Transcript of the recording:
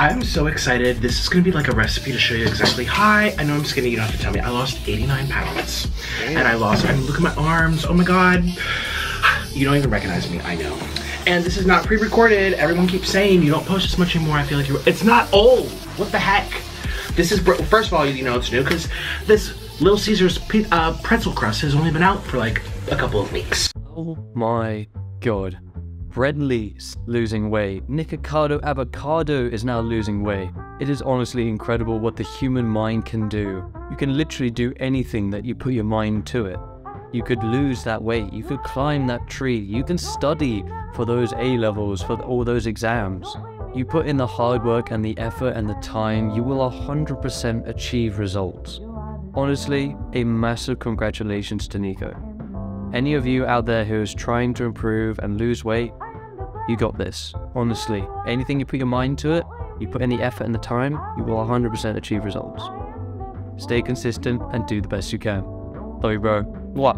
I'm so excited. This is gonna be like a recipe to show you exactly. Hi, I know I'm skinny, you don't have to tell me. I lost 89 pounds. And I lost, I mean, look at my arms, oh my God. You don't even recognize me, I know. And this is not pre-recorded. Everyone keeps saying you don't post as much anymore. I feel like you're, it's not old. What the heck? This is, first of all, you know it's new because this Little Caesars uh, pretzel crust has only been out for like a couple of weeks. Oh my god. Breadley's losing weight. Nikocado Avocado is now losing weight. It is honestly incredible what the human mind can do. You can literally do anything that you put your mind to it. You could lose that weight, you could climb that tree, you can study for those A levels, for all those exams. You put in the hard work and the effort and the time, you will 100% achieve results. Honestly, a massive congratulations to Nico. Any of you out there who is trying to improve and lose weight, you got this. Honestly, anything you put your mind to it, you put in the effort and the time, you will 100% achieve results. Stay consistent and do the best you can. Love you, bro. What?